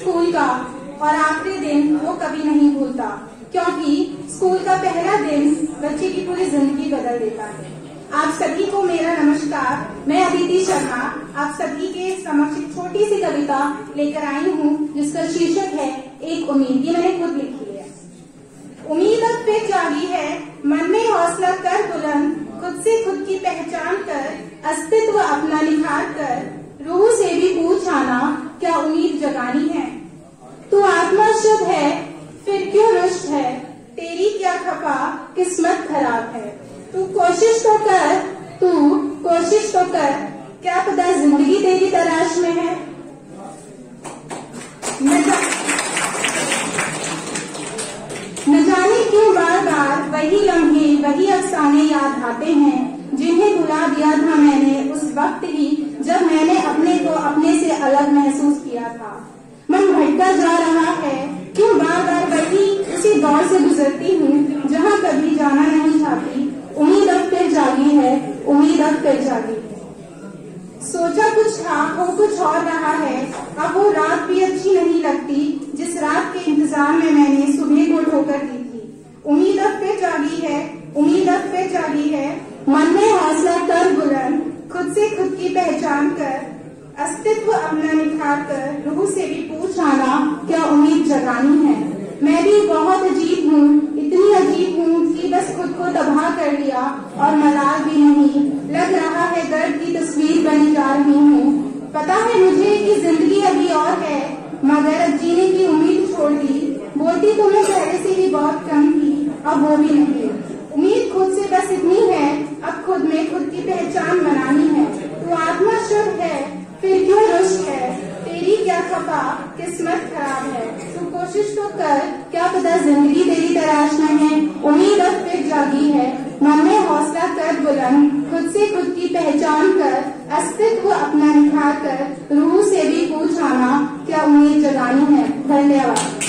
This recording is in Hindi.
स्कूल का और आखिरी दिन वो कभी नहीं भूलता, क्योंकि स्कूल का पहला दिन बच्चे की पूरी ज़िंदगी बदल देता है। आप सभी को मेरा नमस्कार। मैं अदिति शर्मा, आप सभी के समक्ष एक छोटी सी कविता लेकर आई हूँ, जिसका शीर्षक है, एक उम्मीद। ये मैंने खुद लिखी है। उम्मीद अब फिर जागी है, मन में हौसला कर बुलंद खुद से खुद की पहचान कर, अस्तित्व अपना निखार कर रूह से भी पूछ आना, क्या उम्मीद जगानी है? तू आत्मा शुभ है, फिर क्यों रुष्ट है? तेरी क्या खपा किस्मत खराब है? तू कोशिश तो कर, तू कोशिश तो कर, क्या पता ज़िंदगी तेरी तलाश में है? न न जाने क्यों बार बार वही लम्हे, वही अफसाने याद आते हैं, जिन्हें भुला दिया था मैंने, उस वक्त ही जब मैंने अपने को अपने से अलग महसूस किया था। मन भटका जा रहा है, क्यों बार बार वही उसी दौर से गुजरती हूँ, जहाँ कभी जाना नहीं चाहती। उम्मीद अब फिर जागी है, उम्मीद अब फिर जागी। सोचा कुछ था, हो कुछ और रहा है। अब वो रात भी अच्छी नहीं लगती, जिस रात के इंतज़ार में मैंने सुबह को ठोकर दी थी। उम्मीद अब फिर जागी है, उम्मीद अब फिर जागी है। मन में हौसला कर बुलंद खुद से खुद की पहचान कर, अस्तित्व अपना निखार कर रूह से भी पूछ आना, क्या उम्मीद जगानी है? मैं भी बहुत अजीब हूँ, इतनी अजीब हूँ कि बस खुद को तबाह कर लिया और मलाल भी नहीं। लग रहा है दर्द की तस्वीर बनी जा रही हूँ। पता है मुझे कि ज़िंदगी अभी और है, मगर अब जीने की उम्मीद छोड़ दी। बोलती तो मैं पहले से ही बहुत कम थी, अब वो भी नहीं। उम्मीद खुद से बस इतनी है, अब खुद में खुद की पहचान बनानी आत्मा है, फिर क्यों रुष्ट है? तेरी क्या खपा किस्मत खराब है? तू कोशिश तो कर, क्या पता ज़िंदगी तेरी तलाश में है? उम्मीद अब फिर जागी है। मन में हौसला कर बुलंद, खुद से खुद की पहचान कर, अस्तित्व अपना निखार कर, रूह से भी पूछ आना, क्या उम्मीद जगानी है? धन्यवाद।